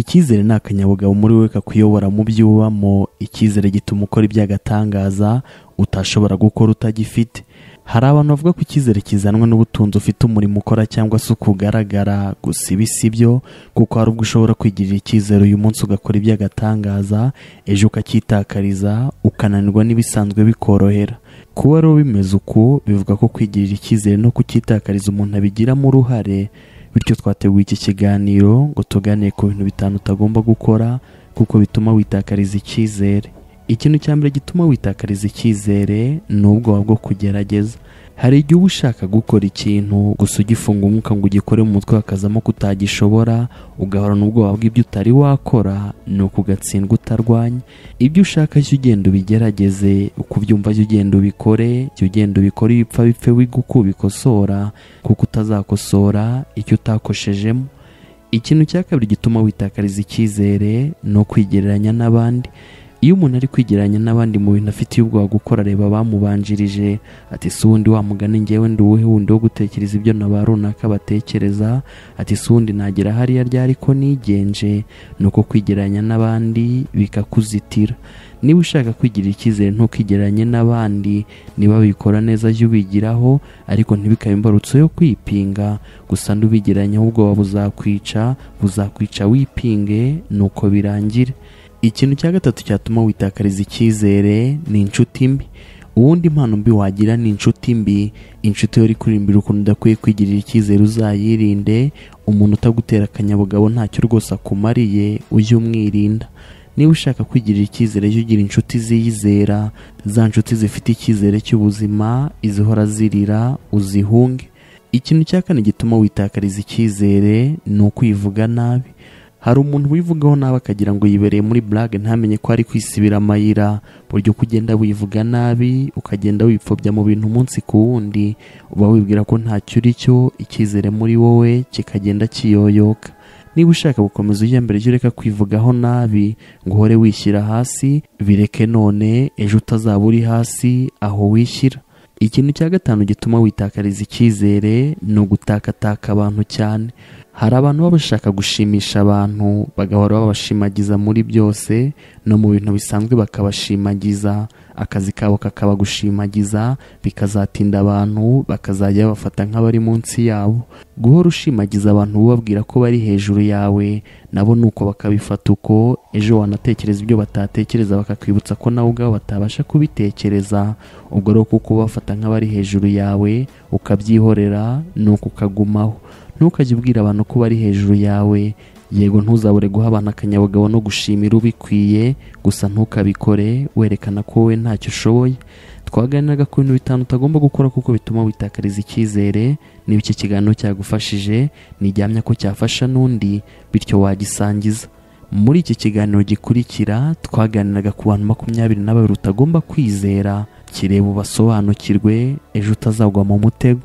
icyizere ni akanyabugabo muri we kakuyobora mu byo ubamo icyizere gituma ukora iby'agatangaza utashobora gukora utagifite. Hari abantu bavuga ko icyizere kizanwa n'ubutunzi ufite umurimo ukora cyangwa se uko ugaragara gusa ibi si byo kuko hari ubwo ushobora kwigirira icyizere uyu munsi ugakora iby'agatangaza ejo ukacyitakariza ukananirwa n'ibisanzwe bikorohera. Kuba rero bimeze uku bivuga ko kwigirira icyizere no kucyitakariza umuntu abigiramo uruhare bityo twateguye iki kiganiro ngo tuganire ku bintu bitanu utagomba gukora kuko bituma witakariza icyizere. Ikintu cya mbere gituma witakariza icyizere ni ubwoba bwo kugerageza. Hari igihe uba ushaka gukora ikintu gusa ugifunga umwuka ngo ugikore mu mutwe hakazamo ko utagishobora ugahorana ubwoba bw'ibyo utari wakora ni ukugatsindwa utarwanya ibyo ushaka jya ugenda ubigerageze uko ubyumva jya ugenda ubikore jya ugenda ubikore ibipfa bipfe wiga uko ubikosora kuko utazakosora icyo utakoshejemo ikintu cya kabiri gituma witakariza icyizere ni ukwigereranya n'abandi. Iyo umuntu ari kwigereranya n'abandi mu bintu afitiye ubwoba gukora reba abamubanjirije ati si uwundi wamugana ngewe ndi uwuhe? Wundi wo gutekereza ibyo na ba runaka batekereza? Ati si uwundi nagera hariya ryari ko nigenje ni uko kwigereranya n'abandi bikakuzitira. Niba ushaka kwigirira icyizere ntukigereranye n'abandi niba bikora neza jya ubigiraho ariko ntibikabe imbarutso yo kwipinga. Gusa ndubigeranyaho ubwoba buzakwica buzakwica wipinge nuko birangire. Ikintu cya gatatu cyatuma witakariza icyizere ni inshuti mbi. Ubundi impano mbi wagira ni inshuti mbi. Inshuti yari kurimbira ukuntu udakwiye kwigirira icyizere uzayirinde. Umuntu utagutera akanyabugabo ntacyo rwose akumariye ujye umwirinda. Niba ushaka kwigirira icyizere jya ugira inshuti ziyizera za nshuti zifite icyizere cy'ubuzima izihora zirira uzihunge. Ikintu cya kane gituma witakariza icyizere ni ukwivuga nabi. Hari umuntu wivugaho nabi akagira ngo yibereye muri burage ntamenye ko ari kwisibira amayira. Buryo ko ugenda wivuga nabi ukagenda wipfobya mu bintu umunsi ku wundi uba wibwira ko ntacyo uri cyo icyizere muri wowe kikagenda kiyoyoka. Niba ushaka gukomeza ujya mbere jya ureka kwivugaho nabi ngo uhore wishyira hasi bireke none ejo utazaba uri hasi aho wishyira. Ikintu cya gatanu gituma witakariza icyizere ni ugutakataka abantu cyane. Hari abantu baba bashaka gushimisha abantu bagahora babashimagiza muri byose no mu bintu bisanzwe bakabashimagiza akazi kabo kakaba gushimagiza bikazatinda abantu bakazajya babafata nk'abari munsi yabo. Guhora ushimagiza abantu ubabwira ko bari hejuru yawe nabo ni uko bakabifata uko ejo wanatekereza ibyo batatekereza bakakwibutsa ko nawe ubwabo batabasha kubitekereza. Ubwo rero kuko ubafata nk'abari hejuru yawe ukabyihorera ni uko ukagumaho. Ntukajye ubwira abantu ko bari hejuru yawe. Yego ntuzabure guha abantu akanyabugabo no gushimira ubikwiye. Gusa ntukabikore werekana ko wowe ntacyo ushoboye. Twaganiraga ku bintu bitanu utagomba gukora kuko bituma witakariza icyizere. Niba iki kiganiro cyagufashije nijyamya ko cyafasha n'undi bityo wagisangiza. Muri iki kiganiro gikurikira twaganiraga ku bantu makumyabiri na babiri utagomba kwizera. Kireba ubasobanukirwe ejo utazagwa mu mutego.